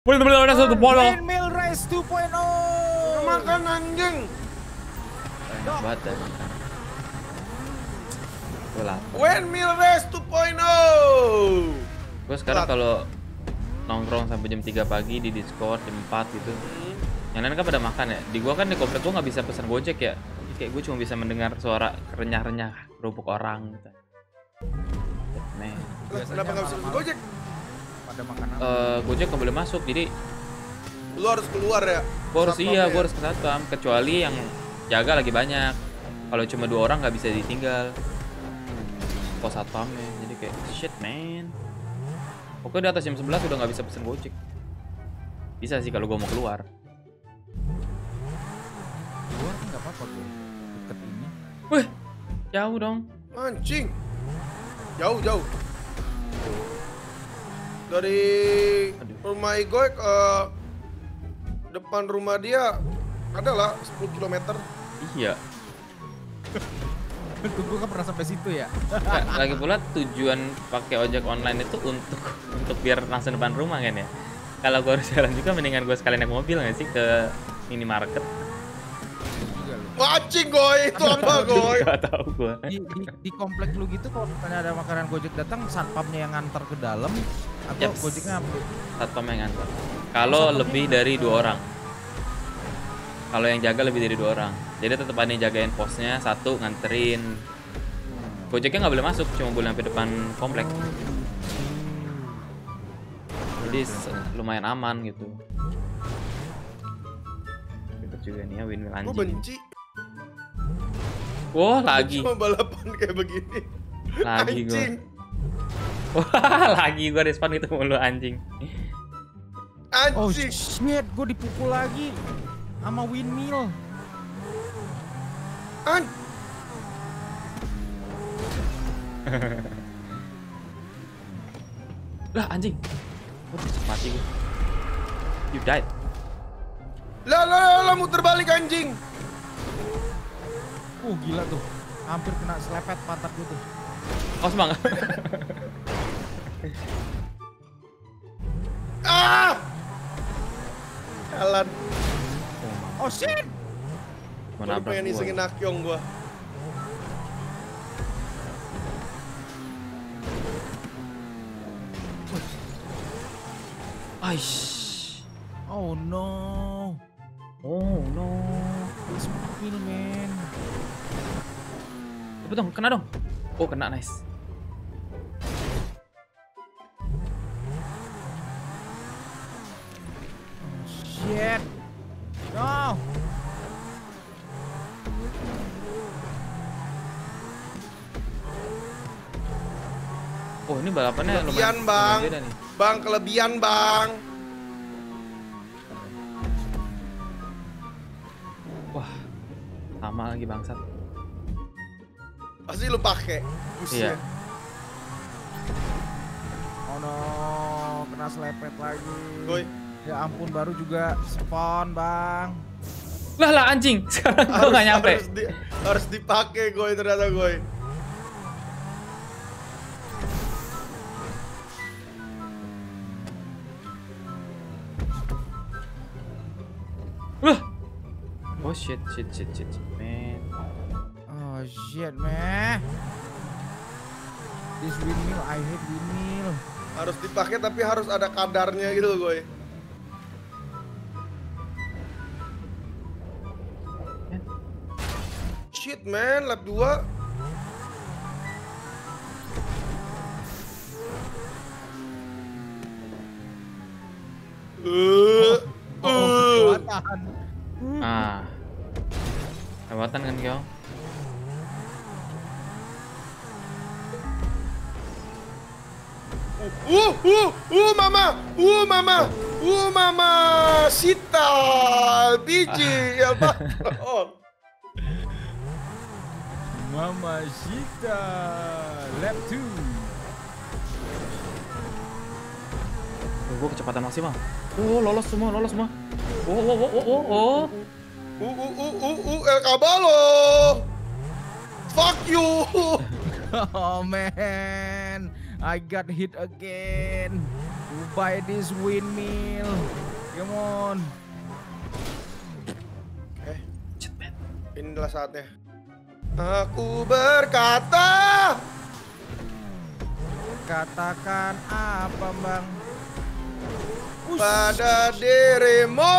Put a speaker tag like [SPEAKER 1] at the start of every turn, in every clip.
[SPEAKER 1] Bener-bener ada satu polo.
[SPEAKER 2] Windmill Race 2.0.
[SPEAKER 3] Makan anjing.
[SPEAKER 1] Ya. Gue lapar.
[SPEAKER 3] Windmill Race 2.0.
[SPEAKER 1] Gue sekarang kalau nongkrong sampai jam 3 pagi di Discord jam 4 gitu. Yang lain kan pada makan ya. Di gua kan di komplek gua nggak bisa pesan Gojek ya. Jadi kayak gue cuma bisa mendengar suara renyah-renyah kerupuk orang gitu. Nih.
[SPEAKER 3] Kenapa nggak bisa
[SPEAKER 2] malam-malam
[SPEAKER 3] gojek?
[SPEAKER 2] Pada makan apa?
[SPEAKER 1] Eh, Gojek nggak boleh masuk, jadi
[SPEAKER 3] Lu harus keluar ya.
[SPEAKER 1] gua harus iya,
[SPEAKER 3] ya?
[SPEAKER 1] gua harus ke satpam. Kecuali yang jaga lagi banyak. Kalau cuma dua orang nggak bisa ditinggal. Pos satpamnya, jadi kayak shit man. Pokoknya di atas jam 11 udah nggak bisa pesen Gojek. Bisa sih kalau gua mau keluar.
[SPEAKER 2] Keluar kan nggak apa-apa tuh. Deket ini.
[SPEAKER 1] Wih, jauh dong.
[SPEAKER 3] Anjing. Jauh jauh. Dari
[SPEAKER 1] Aduh.
[SPEAKER 3] rumah Igoy ke depan rumah dia adalah 10 km.
[SPEAKER 1] Iya.
[SPEAKER 2] Tunggu kan pernah sampai situ ya.
[SPEAKER 1] Lagi pula tujuan pakai ojek online itu untuk untuk biar langsung depan rumah kan ya. Kalau gua harus jalan juga mendingan gua sekalian naik mobil nggak sih ke minimarket.
[SPEAKER 3] Anjing Goy, itu apa Goy?
[SPEAKER 1] Gak tahu gua.
[SPEAKER 2] Di, di, di komplek lu gitu kalau misalnya ada makanan Gojek datang, satpamnya yang ngantar ke dalam atau
[SPEAKER 1] Yaps.
[SPEAKER 2] Gojeknya apa?
[SPEAKER 1] Satpam yang ngantar. Kalau lebih dari dua orang. Kalau yang jaga lebih dari dua orang. Jadi tetap ada yang jagain posnya, satu nganterin. Gojeknya nggak boleh masuk, cuma boleh sampai depan komplek. Jadi lumayan aman gitu. Juga nih ya win-win
[SPEAKER 3] Gue
[SPEAKER 1] anjing.
[SPEAKER 3] benci
[SPEAKER 1] Wah lagi,
[SPEAKER 3] sama balapan kayak begini.
[SPEAKER 1] lagi gua.
[SPEAKER 3] Anjing.
[SPEAKER 1] Wah lagi gua respon itu mulu anjing.
[SPEAKER 2] Oh
[SPEAKER 3] Anjing.
[SPEAKER 2] shit, gue dipukul lagi sama windmill.
[SPEAKER 3] Anjing.
[SPEAKER 1] Lah anjing. Mati gua. You died.
[SPEAKER 3] Lah lah lah, lah muter balik anjing.
[SPEAKER 2] Uh gila tuh, hampir kena selepet pantat gue tuh.
[SPEAKER 1] Oh semangat.
[SPEAKER 3] Ah! Jalan.
[SPEAKER 2] Oh shit!
[SPEAKER 3] Gua
[SPEAKER 1] nabrak
[SPEAKER 3] pengen isengin Nakyong gua.
[SPEAKER 1] Aish.
[SPEAKER 2] Oh no,
[SPEAKER 1] Oh no.
[SPEAKER 2] it's mobil man.
[SPEAKER 1] Cepet dong, kena dong. Oh kena nice.
[SPEAKER 2] Shit! No!
[SPEAKER 1] Oh ini balapannya
[SPEAKER 3] Kelebihan
[SPEAKER 1] lumayan,
[SPEAKER 3] bang.
[SPEAKER 1] lumayan beda nih.
[SPEAKER 3] Bang kelebihan bang.
[SPEAKER 1] Wah, sama lagi bangsat.
[SPEAKER 3] Pasti lu pakai.
[SPEAKER 1] Iya.
[SPEAKER 3] busnya.
[SPEAKER 2] Oh no, kena selepet lagi.
[SPEAKER 3] Goy.
[SPEAKER 2] Ya ampun, baru juga spawn bang.
[SPEAKER 1] Lah lah anjing, sekarang gua nggak nyampe.
[SPEAKER 3] Harus, di, harus dipakai goy ternyata goy.
[SPEAKER 1] Wah. Oh shit shit shit shit, shit man.
[SPEAKER 2] Shit man. This windmill, I hate windmill.
[SPEAKER 3] Harus dipakai tapi harus ada kadarnya gitu loh goy. Shit man, lap 2 Eh,
[SPEAKER 2] Oh,
[SPEAKER 3] eh.
[SPEAKER 2] kekuatan.
[SPEAKER 1] Ah. Lewatan kan kau?
[SPEAKER 3] Uh, uh, uh, mama, uh, mama, uh, mama, Sita, biji, ya patron.
[SPEAKER 2] Mama Shita, lap 2.
[SPEAKER 1] Oh, gua kecepatan maksimal. Oh lolos semua lolos semua. Oh oh oh oh oh. oh.
[SPEAKER 3] Uh, uh, uh, uh, uh, El Caballo. Fuck you.
[SPEAKER 2] Oh man, I got hit again. Buy this windmill. Come on.
[SPEAKER 3] Eh,
[SPEAKER 1] Shit, man.
[SPEAKER 3] inilah saatnya. Aku berkata.
[SPEAKER 2] Katakan apa, Bang?
[SPEAKER 3] Pada dirimu.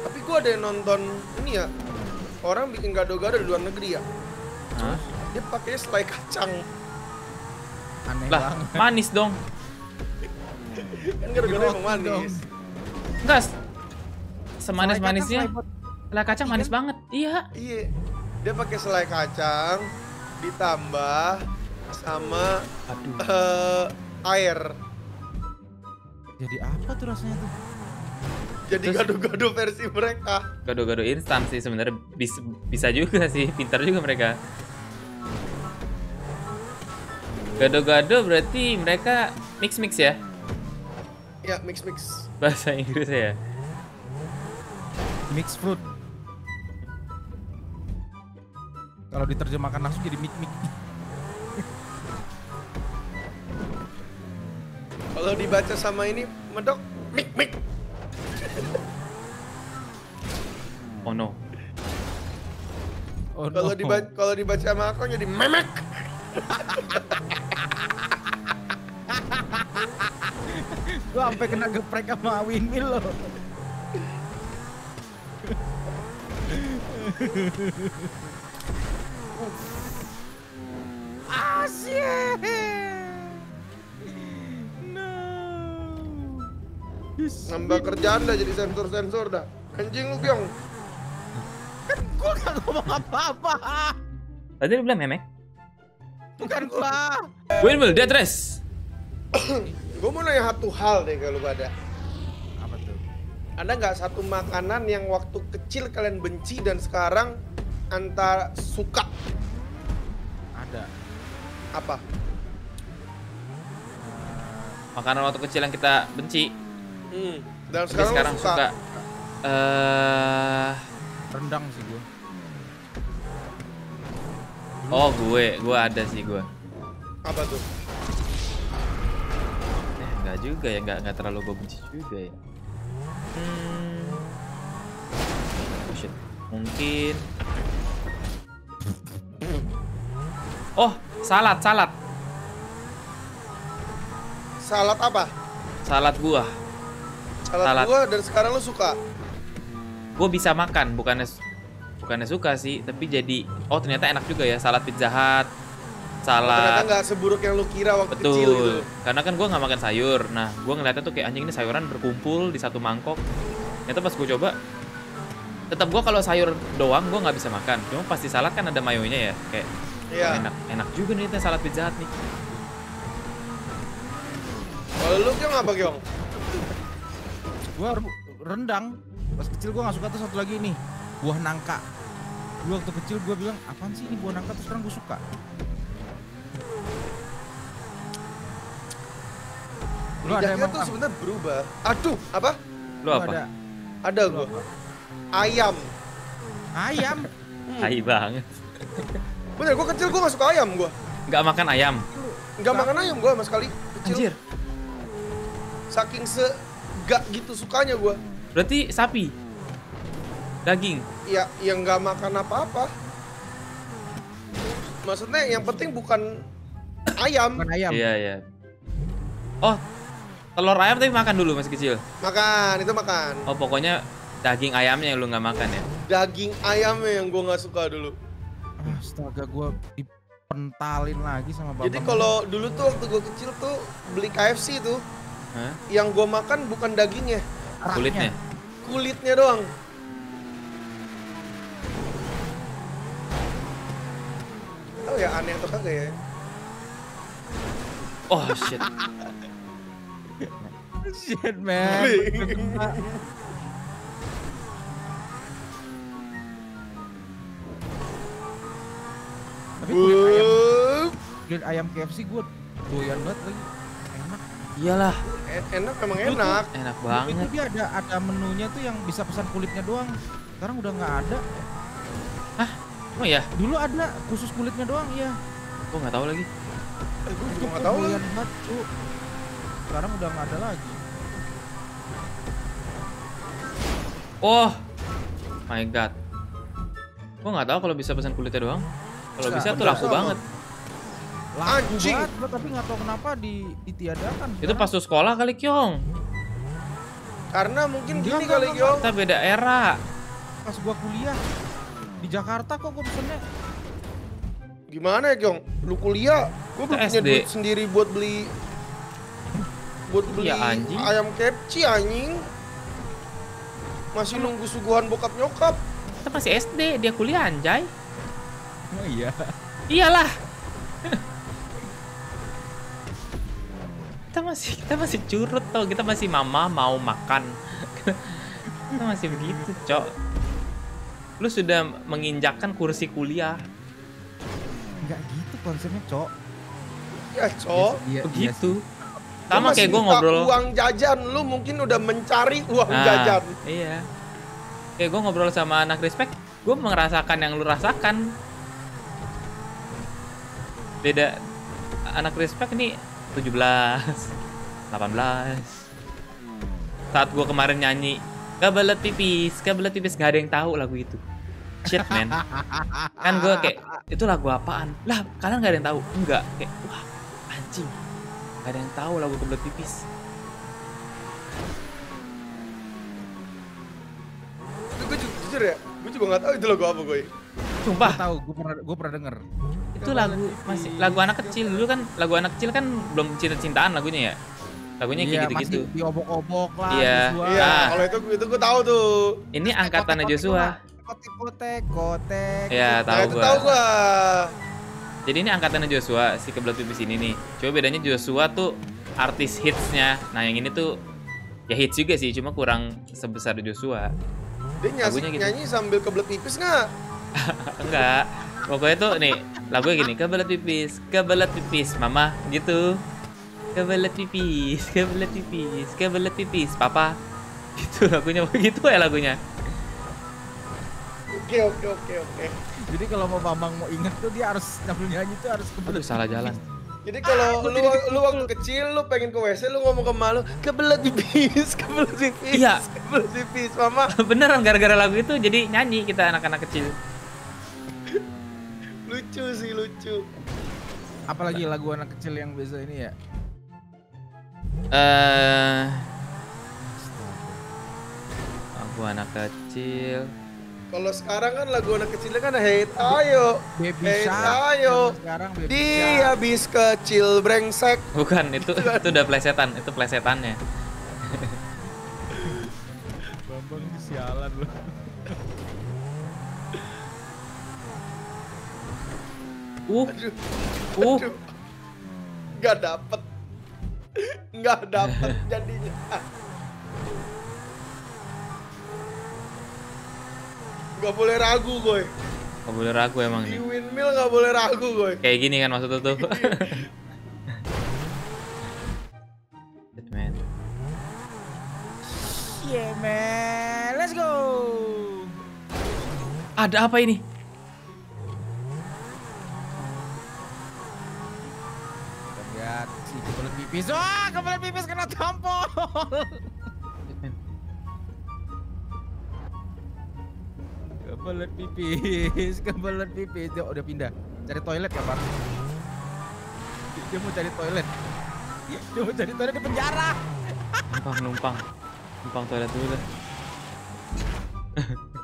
[SPEAKER 3] Tapi gua ada yang nonton ini ya. Orang bikin gado-gado di luar negeri ya.
[SPEAKER 1] Hah?
[SPEAKER 3] Dia pakai selai kacang.
[SPEAKER 2] Aneh
[SPEAKER 1] Lah,
[SPEAKER 2] banget.
[SPEAKER 1] manis dong.
[SPEAKER 3] Kan gado-gado
[SPEAKER 2] Roti
[SPEAKER 3] emang manis.
[SPEAKER 1] Enggak. Semanis-manisnya.
[SPEAKER 2] Selai kacang,
[SPEAKER 1] Selai kacang manis banget. Iya.
[SPEAKER 3] Iya. Dia pakai selai kacang ditambah sama
[SPEAKER 1] Aduh.
[SPEAKER 3] eh, air.
[SPEAKER 2] Jadi apa tuh rasanya tuh?
[SPEAKER 3] Jadi gado-gado versi mereka.
[SPEAKER 1] Gado-gado instan sih sebenarnya bisa, bisa juga sih, pintar juga mereka. Gado-gado berarti mereka mix-mix ya
[SPEAKER 3] Ya, mix-mix.
[SPEAKER 1] bahasa Inggris ya.
[SPEAKER 2] Mix fruit. Kalau diterjemahkan langsung jadi mik.
[SPEAKER 3] Kalau dibaca sama ini medok mik.
[SPEAKER 1] Oh no.
[SPEAKER 2] Oh,
[SPEAKER 3] Kalau
[SPEAKER 2] no.
[SPEAKER 3] dibaca kalau dibaca sama aku jadi memek.
[SPEAKER 2] Gua sampai kena geprek sama windmill loh. Asyik. No. Yes.
[SPEAKER 3] Nambah kerjaan dah jadi sensor-sensor dah. Anjing lu, Byong.
[SPEAKER 2] Kan gua gak ngomong apa-apa.
[SPEAKER 1] Tadi lu bilang memek?
[SPEAKER 2] Bukan gua.
[SPEAKER 1] Windmill dead race.
[SPEAKER 3] Gue mau nanya satu hal deh kalau pada.
[SPEAKER 2] Apa tuh?
[SPEAKER 3] Ada nggak satu makanan yang waktu kecil kalian benci dan sekarang antara suka
[SPEAKER 2] Ada.
[SPEAKER 3] apa?
[SPEAKER 1] Makanan waktu kecil yang kita benci,
[SPEAKER 3] Hmm. Dan
[SPEAKER 1] tapi
[SPEAKER 3] sekarang,
[SPEAKER 1] sekarang
[SPEAKER 3] suka.
[SPEAKER 1] suka. Eh,
[SPEAKER 2] Rendang sih gua.
[SPEAKER 1] oh gue, gue ada sih gue.
[SPEAKER 3] Apa tuh?
[SPEAKER 1] Juga ya, enggak enggak terlalu gue benci juga ya. Hmm. Oh, shit. Mungkin Oh, salad, salad.
[SPEAKER 3] Salad apa?
[SPEAKER 1] Salad buah.
[SPEAKER 3] Salad,
[SPEAKER 1] Salad.
[SPEAKER 3] buah dan sekarang lu suka.
[SPEAKER 1] Gue bisa makan, bukannya bukannya suka sih, tapi jadi oh ternyata enak juga ya salad Pizza Hut.
[SPEAKER 3] Ternyata
[SPEAKER 1] Salad
[SPEAKER 3] nggak seburuk yang lu kira waktu kecil gitu.
[SPEAKER 1] Betul. Karena kan gue nggak makan sayur. Nah, gue ngeliatnya tuh kayak anjing ini sayuran berkumpul di satu mangkok. Ternyata pas gue coba, tetap gue kalau sayur doang gue nggak bisa makan. Cuma pasti salad kan ada mayonya ya, kayak
[SPEAKER 3] Iya.
[SPEAKER 1] "Wah, enak enak juga nih ternyata salad pizza nih.
[SPEAKER 3] Kalau lu Gyong apa Gyong?
[SPEAKER 2] Gua ru- rendang. Pas kecil gua nggak suka tuh satu lagi nih. Buah nangka. Dulu waktu kecil gua bilang, apaan sih ini buah nangka? Terus sekarang gua suka. Lu ada
[SPEAKER 3] Lidahnya
[SPEAKER 2] emang
[SPEAKER 3] tuh sebenarnya berubah. Aduh, apa?
[SPEAKER 1] Lu apa?
[SPEAKER 2] Ada
[SPEAKER 3] Ada
[SPEAKER 2] apa?
[SPEAKER 3] Ayam.
[SPEAKER 2] Ayam.
[SPEAKER 1] Tai banget.
[SPEAKER 3] Bener, gua kecil gua nggak suka ayam gua.
[SPEAKER 1] Nggak makan ayam.
[SPEAKER 3] Nggak makan ayam gua sama sekali. Kecil.
[SPEAKER 1] Anjir.
[SPEAKER 3] Saking se gak gitu sukanya gua.
[SPEAKER 1] Berarti sapi. Daging.
[SPEAKER 3] Ya, yang nggak makan apa-apa. Maksudnya yang penting bukan ayam.
[SPEAKER 2] Bukan ayam.
[SPEAKER 1] Iya, iya. Oh, telur ayam tapi makan dulu masih kecil.
[SPEAKER 3] Makan, itu makan.
[SPEAKER 1] Oh, pokoknya daging ayamnya yang lu nggak makan ya.
[SPEAKER 3] Daging ayamnya yang gua nggak suka dulu.
[SPEAKER 2] Astaga gua dipentalin lagi sama bapak.
[SPEAKER 3] Jadi kalau dulu tuh waktu gua kecil tuh beli KFC tuh,
[SPEAKER 1] Hah?
[SPEAKER 3] yang gua makan bukan dagingnya.
[SPEAKER 1] Kulitnya.
[SPEAKER 3] kulitnya doang. Oh ya aneh atau kagak ya?
[SPEAKER 1] Oh, shit.
[SPEAKER 2] Shit man. Tapi kulit ayam, kulit ayam KFC gua doyan banget lagi. Enak.
[SPEAKER 1] Iyalah,
[SPEAKER 3] en- enak memang
[SPEAKER 2] Dulu tuh-
[SPEAKER 3] enak.
[SPEAKER 1] enak
[SPEAKER 2] Itu
[SPEAKER 1] banget.
[SPEAKER 2] dia ada ada menunya tuh yang bisa pesan kulitnya doang. Sekarang udah nggak ada.
[SPEAKER 1] Oh ya,
[SPEAKER 2] Dulu ada khusus kulitnya doang ya.
[SPEAKER 1] gua nggak tahu lagi.
[SPEAKER 3] Eh, gue juga
[SPEAKER 2] Itu
[SPEAKER 3] nggak tahu.
[SPEAKER 2] doyan banget. Sekarang udah nggak ada lagi.
[SPEAKER 1] Oh, my god. Gua nggak tahu kalau bisa pesan kulitnya doang. Kalau
[SPEAKER 2] Bisa,
[SPEAKER 1] tuh laku banget.
[SPEAKER 3] Anjing.
[SPEAKER 2] tapi nggak tahu kenapa di ditiadakan.
[SPEAKER 1] Itu pas lu sekolah kali Kyong.
[SPEAKER 3] Karena mungkin gini kali Gyong.
[SPEAKER 1] Kita beda era.
[SPEAKER 2] pas gua kuliah di Jakarta kok gua pesennya
[SPEAKER 3] Gimana ya Gyong? Lu kuliah, gue
[SPEAKER 1] Kita
[SPEAKER 3] punya
[SPEAKER 1] SD.
[SPEAKER 3] duit sendiri buat beli buat beli
[SPEAKER 1] Iya, anjing.
[SPEAKER 3] ayam kepci anjing. Masih nunggu suguhan bokap nyokap.
[SPEAKER 1] Kita masih SD, dia kuliah anjay.
[SPEAKER 2] oh iya
[SPEAKER 1] Iyalah. kita masih kita masih curut tau, kita masih mama mau makan. kita masih begitu, Cok. Lu sudah menginjakkan kursi kuliah.
[SPEAKER 2] nggak gitu konsepnya cok
[SPEAKER 3] Ya, Cok.
[SPEAKER 2] Iya, iya
[SPEAKER 1] Begitu.
[SPEAKER 3] Lu
[SPEAKER 1] Sama kayak gue ngobrol.
[SPEAKER 3] uang jajan, lu mungkin udah mencari uang
[SPEAKER 1] Nah,
[SPEAKER 3] jajan.
[SPEAKER 1] Iya. Kayak gue ngobrol sama anak respect, gue merasakan yang lu rasakan. Beda anak respect ini 17, 18. Saat gue kemarin nyanyi, kebelet pipis, kebelet pipis, nggak ada yang tahu lagu itu. Shit man. kan gue kayak, itu lagu apaan? Lah, kalian nggak ada yang tahu? Enggak. Kayak, wah anjing. Gak ada yang tahu lagu kebelet pipis.
[SPEAKER 3] Itu gue jujur ya, gue juga gak tahu itu lagu apa gue.
[SPEAKER 1] Sumpah,
[SPEAKER 2] Gua tahu gua pernah gua pernah denger
[SPEAKER 1] itu lagu masih lagu anak kecil dulu kan lagu anak kecil kan belum cinta-cintaan lagunya ya lagunya kayak
[SPEAKER 2] Iya,
[SPEAKER 1] gitu-gitu
[SPEAKER 2] masih diobok-obok lah
[SPEAKER 1] Iya.
[SPEAKER 3] Iya,
[SPEAKER 1] Ah.
[SPEAKER 3] kalau itu itu gue tahu tuh.
[SPEAKER 1] ini angkatannya Joshua
[SPEAKER 2] kotek kotek kotek
[SPEAKER 1] ya
[SPEAKER 3] Nah,
[SPEAKER 1] tahu
[SPEAKER 3] itu
[SPEAKER 1] gua
[SPEAKER 3] tahu gua.
[SPEAKER 1] Jadi ini angkatannya Joshua si kebelet pipis ini nih. Coba bedanya Joshua tuh artis hitsnya. Nah yang ini tuh ya hits juga sih cuma kurang sebesar Joshua.
[SPEAKER 3] Dia
[SPEAKER 1] Lagunya gitu.
[SPEAKER 3] nyanyi sambil kebelet pipis nggak?
[SPEAKER 1] enggak pokoknya tuh nih lagunya gini kebelet pipis kebelet pipis mama gitu. Kebelet pipis kebelet pipis kebelet pipis papa. Gitu lagunya begitu ya lagunya
[SPEAKER 3] Oke oke oke oke.
[SPEAKER 2] jadi kalau mau Bambang mau inget tuh dia harus sambil nyanyi tuh harus
[SPEAKER 1] aduh
[SPEAKER 2] kebelet
[SPEAKER 1] salah jalan.
[SPEAKER 3] Jadi kalau lu lu waktu kecil lu pengen ke WC lu ngomong ke malu kebelet pipis, kebelet pipis,
[SPEAKER 1] Iya.
[SPEAKER 3] kebelet pipis, mama.
[SPEAKER 1] Beneran gara-gara lagu itu jadi nyanyi kita anak-anak kecil.
[SPEAKER 3] Lucu sih lucu.
[SPEAKER 2] apalagi lagu anak kecil yang biasa ini ya?
[SPEAKER 1] Eh lagu anak kecil
[SPEAKER 3] Kalau sekarang kan lagu anak kecilnya kan hate ayo,
[SPEAKER 2] baby
[SPEAKER 3] hate
[SPEAKER 2] shark
[SPEAKER 3] ayo.
[SPEAKER 2] sekarang baby
[SPEAKER 3] Dia
[SPEAKER 2] shark
[SPEAKER 3] habis kecil brengsek.
[SPEAKER 1] bukan itu itu udah plesetan itu plesetannya
[SPEAKER 2] Bambang ini sialan loh
[SPEAKER 1] uh
[SPEAKER 3] Aduh,
[SPEAKER 1] uh
[SPEAKER 3] aduh. Nggak dapet. Nggak dapet jadinya. Nggak boleh ragu gue.
[SPEAKER 1] Gak boleh ragu emang
[SPEAKER 3] Di
[SPEAKER 1] nih.
[SPEAKER 3] windmill nggak boleh ragu gue.
[SPEAKER 1] kayak gini kan maksudnya tuh. Shit, man.
[SPEAKER 2] yeah man. Let's go.
[SPEAKER 1] Ada apa ini?
[SPEAKER 2] Lihat si kebelet pipis. Wah kebelet pipis kena tampol kebelet pipis kebelet pipis. Dia udah pindah. Cari toilet ya bang dia mau cari toilet. Dia mau cari toilet di penjara.
[SPEAKER 1] Numpang numpang. Numpang toilet dulu dah